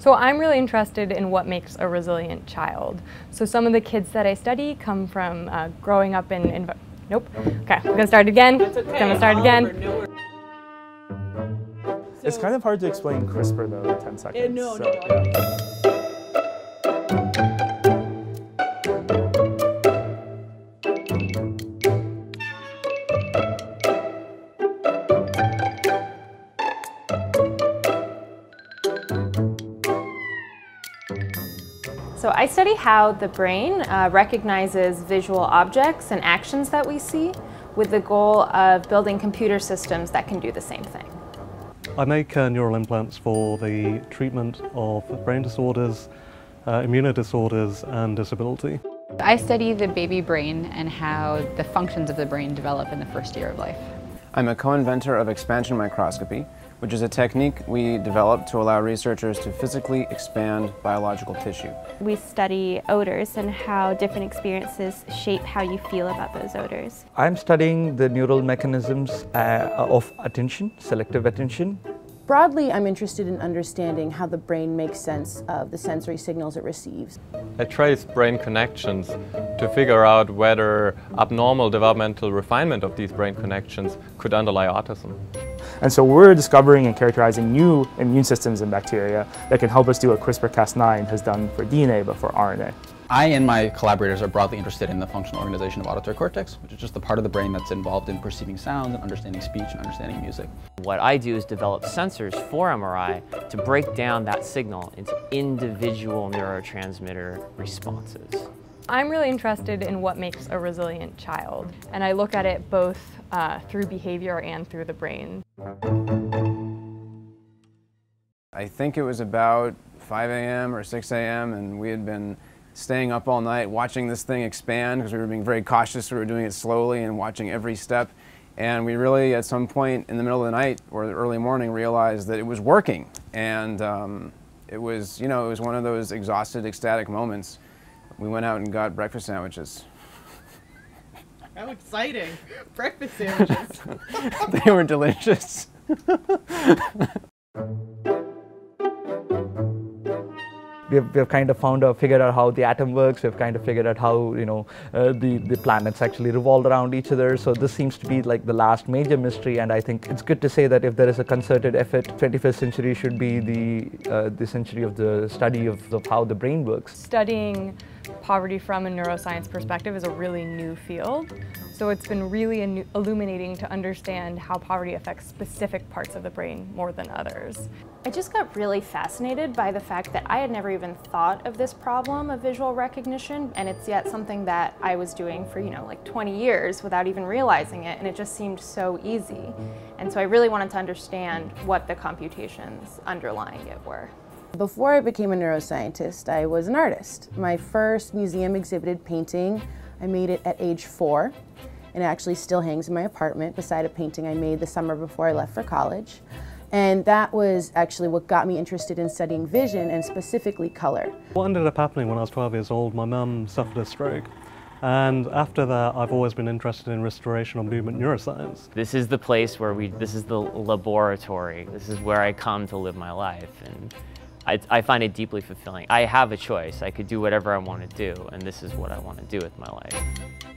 So I'm really interested in what makes a resilient child. So some of the kids that I study come from uh, growing up in, in, nope. Okay, we're gonna start again. Okay. Gonna start again. It's kind of hard to explain CRISPR though in 10 seconds. no, so, no, no. yeah. So I study how the brain uh, recognizes visual objects and actions that we see with the goal of building computer systems that can do the same thing. I make uh, neural implants for the treatment of brain disorders, uh, immunodisorders and disability. I study the baby brain and how the functions of the brain develop in the first year of life. I'm a co-inventor of expansion microscopy, which is a technique we developed to allow researchers to physically expand biological tissue. We study odors and how different experiences shape how you feel about those odors. I'm studying the neural mechanisms uh, of attention, selective attention. Broadly, I'm interested in understanding how the brain makes sense of the sensory signals it receives. I trace brain connections to figure out whether abnormal developmental refinement of these brain connections could underlie autism. And so we're discovering and characterizing new immune systems in bacteria that can help us do what CRISPR-Cas9 has done for DNA but for RNA. I and my collaborators are broadly interested in the functional organization of auditory cortex, which is just the part of the brain that's involved in perceiving sound and understanding speech and understanding music. What I do is develop sensors for MRI to break down that signal into individual neurotransmitter responses. I'm really interested in what makes a resilient child, and I look at it both uh, through behavior and through the brain. I think it was about 5 a.m. or 6 a.m. and we had been staying up all night watching this thing expand because we were being very cautious. We were doing it slowly and watching every step. And we really, at some point in the middle of the night or the early morning, realized that it was working. And um, it was, you know, it was one of those exhausted, ecstatic moments. We went out and got breakfast sandwiches. How exciting! Breakfast sandwiches. they were delicious. We have, we have kind of found out, figured out how the atom works. We've kind of figured out how you know uh, the the planets actually revolve around each other. So this seems to be like the last major mystery, and I think it's good to say that if there is a concerted effort, 21st century should be the uh, the century of the study of, of how the brain works. Studying poverty from a neuroscience perspective is a really new field. So it's been really illuminating to understand how poverty affects specific parts of the brain more than others. I just got really fascinated by the fact that I had never even thought of this problem of visual recognition, and it's yet something that I was doing for, you know, like 20 years without even realizing it, and it just seemed so easy. And so I really wanted to understand what the computations underlying it were. Before I became a neuroscientist, I was an artist. My first museum exhibited painting, I made it at age four, and it actually still hangs in my apartment beside a painting I made the summer before I left for college. And that was actually what got me interested in studying vision and specifically color. What ended up happening when I was 12 years old, my mum suffered a stroke. And after that, I've always been interested in restoration of movement neuroscience. This is the place where we, this is the laboratory. This is where I come to live my life. And I, I find it deeply fulfilling. I have a choice. I could do whatever I want to do, and this is what I want to do with my life.